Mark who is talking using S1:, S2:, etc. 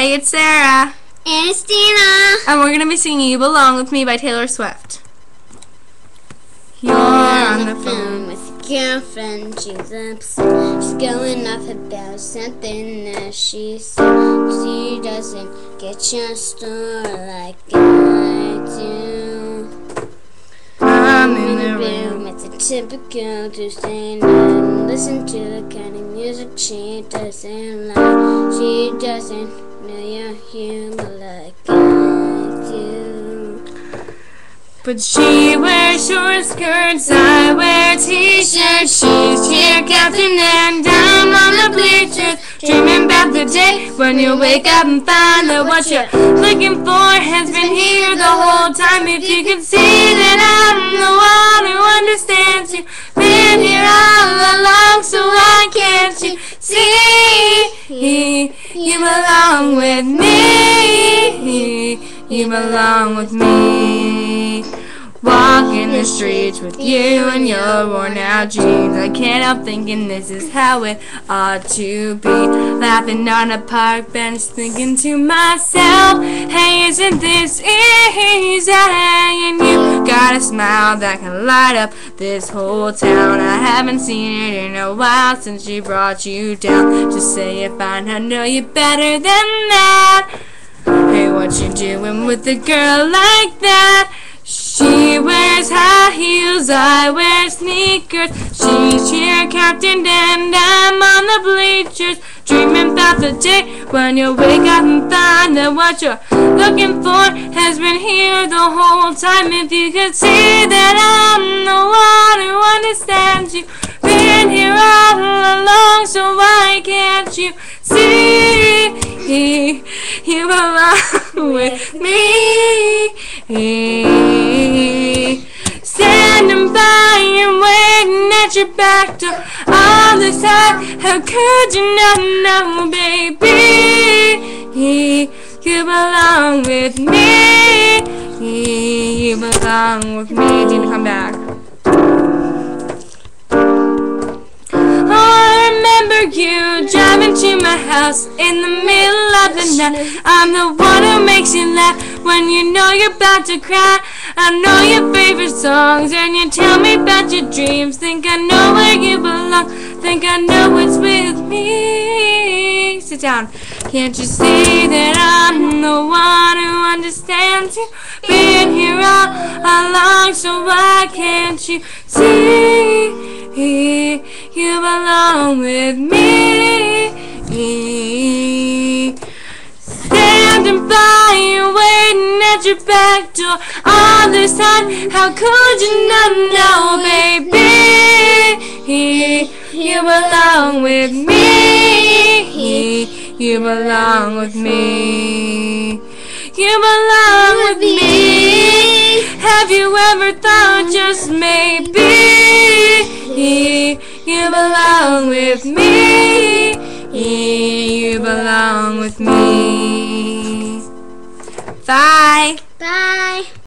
S1: Hey, it's Sarah.
S2: And it's Deena.
S1: And we're going to be singing You Belong With Me by Taylor Swift. You're on the phone
S2: with your girlfriend. She's upset. She's going off about something that she said. She doesn't get your store like I do.
S1: I'm in the room.
S2: It's a typical Tuesday night. Listen to the kind of music she doesn't like. She doesn't know your humor like I do.
S1: But she wears short skirts, I wear t-shirts. She's cheer captain and I'm on the bleachers. Dreaming about the day when you wake up and find that what you're looking for has been here the whole time. If you could see that I'm the one who understands you, You belong with me. You belong with me. Walking the streets with you and your worn out jeans. I can't help thinking this is how it ought to be. Laughing on a park bench, thinking to myself, hey, isn't this easy? Got a smile that can light up this whole town. I haven't seen it in a while since she brought you down. Just say fine, I know you better than that. Hey, what you doing with a girl like that? She wears high heels, I wear sneakers. She's cheer captain and I'm on the bleachers. Dreaming the day when you wake up and find that what you're looking for has been here the whole time. If you could see that I'm the one who understands you, been here all along, so why can't you see? You belong with me. At your back door all this time. How could you not know, baby? You belong with me. You belong with me. Deena, come back. You driving to my house in the middle of the night. I'm the one who makes you laugh when you know you're about to cry. I know your favorite songs and you tell me about your dreams. Think I know where you belong. Think I know what's with me. Sit down. Can't you see that I'm the one who understands you? Been here all along, so why can't you see? You belong with me. Standing by you, waiting at your back door all this time. How could you not know, baby? You belong with me. You belong with me. You belong with me. Have you ever thought just maybe? Belong with me. You belong with me. Bye.
S2: Bye.